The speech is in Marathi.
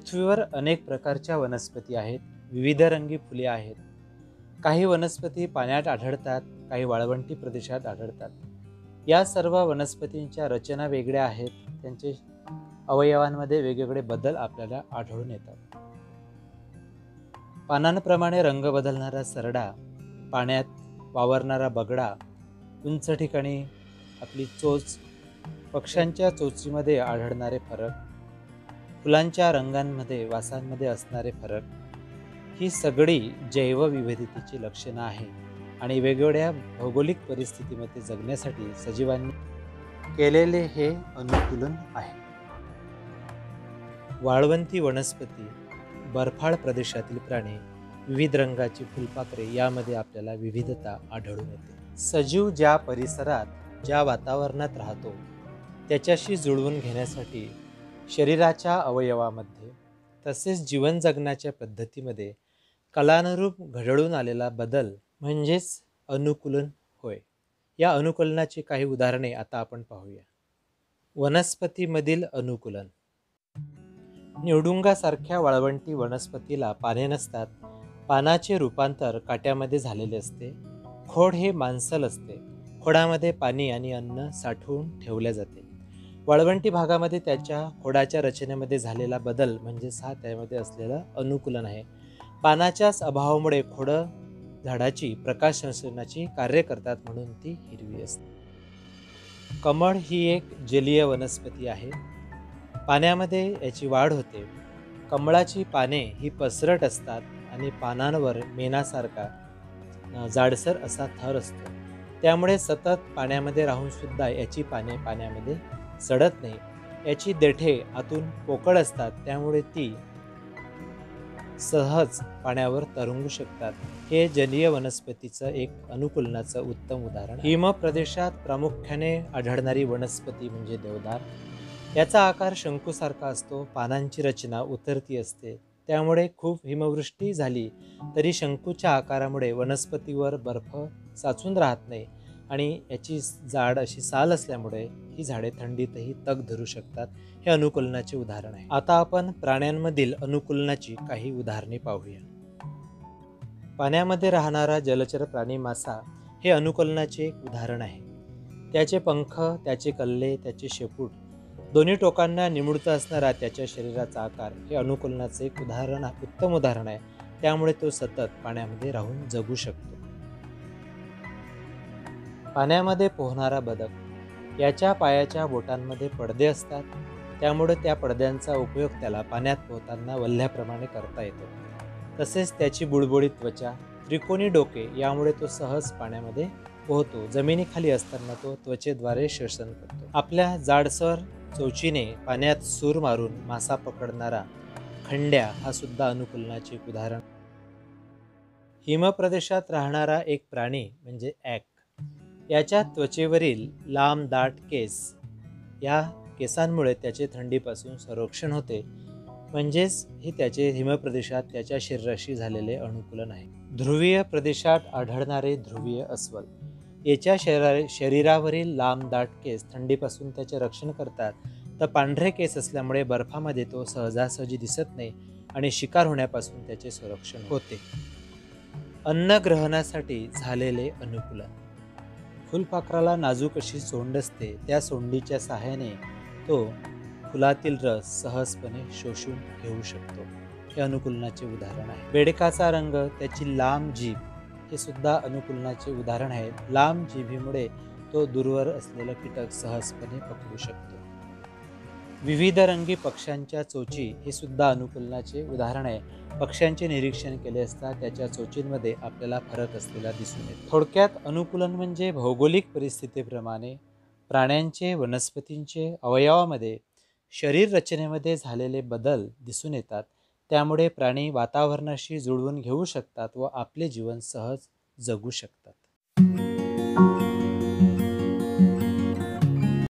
पृथ्वीवर अनेक प्रकारच्या वनस्पती आहेत विविध रंगी फुले आहेत. काही वनस्पती पाण्यात आढळतात काही वाळवंटी प्रदेशात आढळतात. या सर्व वनस्पतींच्या रचना वेगळ्या आहेत त्यांचे अवयवांमध्ये वेगवेगळे बदल आपल्याला आढळून येतात. पानांप्रमाणे रंग बदलणारा सरडा पाण्यात वावरणारा बगडा उंच ठिकाणी आपली चोच पक्ष्यांच्या चोचीमध्ये आढळणारे फरक फुलांच्या रंगांमध्ये वासांमध्ये असणारे फरक ही सगळी जैवविविधतेची लक्षणं आहे आणि वेगवेगळ्या भौगोलिक परिस्थितीमध्ये जगण्यासाठी सजीवांनी केलेले हे अनुकूलन आहे. वाळवंती वनस्पती बर्फाळ प्रदेशातील प्राणी विविध रंगाची फुलपाखरे यामध्ये आपल्याला विविधता आढळून येते. सजीव ज्या परिसरात ज्या वातावरणात राहतो त्याच्याशी जुळवून घेण्यासाठी शरीराच्या अवयवामध्ये तसेच जीवन जगण्याच्या पद्धतीमध्ये कलानुरूप घडळून आलेला बदल म्हणजेच अनुकूलन होय. या अनुकूलनाची काही उदाहरणे आता आपण पाहूया. वनस्पतीमधील अनुकूलन. निवडुंगासारख्या वाळवंटी वनस्पतीला पाने नसतात पानाचे रूपांतर काट्यामध्ये झालेले असते खोड हे मांसल असते खोडामध्ये पाणी आणि अन्न साठवून ठेवले जाते. वाळवंटी भागामध्ये त्याच्या खोडाच्या रचनेमध्ये झालेला बदल म्हणजेच हा त्यामध्ये असलेलं अनुकूलन आहे. पानाच्याच अभावामुळे खोडं झाडाची प्रकाश संशोधनाची कार्य करतात म्हणून ती हिरवी असते. कमळ ही एक जलीय वनस्पती आहे. पाण्यामध्ये याची वाढ होते. कमळाची पाने ही पसरट असतात आणि पानांवर मेणासारखा जाडसर असा थर असतो. त्यामुळे सतत पाण्यामध्ये राहूनसुद्धा याची पाने पाण्यामध्ये सडत नाही. याची देठे आतून पोकळ असतात त्यामुळे ती सहज पाण्यावर तरंगू शकतात. हे जलीय वनस्पतीचं एक अनुकूलनाचं उत्तम उदाहरण हिम प्रदेशात प्रामुख्याने आढळणारी वनस्पती म्हणजे देवदार. याचा आकार शंकूसारखा असतो पानांची रचना उतरती असते. त्यामुळे खूप हिमवृष्टी झाली तरी शंकूच्या आकारामुळे वनस्पतीवर बर्फ साचून राहत नाही. आणि याची जाड अशी साल असल्यामुळे ही झाडे थंडीतही तग धरू शकतात. हे अनुकूलनाचे उदाहरण आहे. आता आपण प्राण्यांमधील अनुकूलनाची काही उदाहरणे पाहूया. पाण्यामध्ये राहणारा जलचर प्राणी मासा हे अनुकूलनाचे एक उदाहरण आहे. त्याचे पंख त्याचे कल्ले त्याचे शेपूट दोन्ही टोकांना निमुळत असणारा त्याच्या शरीराचा आकार हे अनुकूलनाचे एक उदाहरण उत्तम उदाहरण आहे. त्यामुळे तो सतत पाण्यामध्ये राहून जगू शकतो. पाण्यामध्ये पोहणारा बदक याच्या पायाच्या बोटांमध्ये पडदे असतात. त्यामुळे त्या पडद्यांचा उपयोग त्याला पाण्यात पोहताना वल्ह्याप्रमाणे करता येतो. तसेच त्याची बुडबुडीत त्वचा त्रिकोणी डोके यामुळे तो सहज पाण्यामध्ये पोहतो. जमिनीखाली असताना तो त्वचेद्वारे शोषण करतो. आपल्या जाडसर चोचीने पाण्यात सूर मारून मासा पकडणारा खंड्या हा सुद्धा अनुकूलनाचे उदाहरण. हिमप्रदेशात राहणारा एक प्राणी म्हणजे ॲक. याच्या त्वचेवरील लांब दाट केस या केसांमुळे त्याचे थंडीपासून संरक्षण होते. म्हणजेच हे त्याचे हिमप्रदेशात त्याच्या शरीराशी झालेले अनुकूलन आहे. ध्रुवीय प्रदेशात आढळणारे ध्रुवीय अस्वल. याच्या शरीरा शरीरावरील लांब दाट केस थंडीपासून त्याचे रक्षण करतात. तर पांढरे केस असल्यामुळे बर्फामध्ये तो सहजासहजी दिसत नाही आणि शिकार होण्यापासून त्याचे संरक्षण होते. अन्न ग्रहणासाठी झालेले अनुकूलन. फुलपाखराला नाजूक अशी सोंड असते. त्या सोंडीच्या सहाय्याने तो फुलातील रस सहजपणे शोषून घेऊ शकतो. हे अनुकूलनाचे उदाहरण आहे. बेडकाचा रंग त्याची लांब जीभ हे सुद्धा अनुकूलनाचे उदाहरण आहे. लांब जिभीमुळे तो दूरवर असलेलं कीटक सहजपणे पकडू शकतो. विविध रंगी पक्ष्यांच्या चोची हे सुद्धा अनुकूलनाचे उदाहरण आहे. पक्ष्यांचे निरीक्षण केले असता त्याच्या चोचींमध्ये आपल्याला फरक असलेला दिसून येतो. थोडक्यात अनुकूलन म्हणजे भौगोलिक परिस्थितीप्रमाणे प्राण्यांचे वनस्पतींचे अवयवामध्ये शरीर रचनेमध्ये झालेले बदल दिसून येतात. त्यामुळे प्राणी वातावरणाशी जुळवून घेऊ शकतात व आपले जीवन सहज जगू शकतात.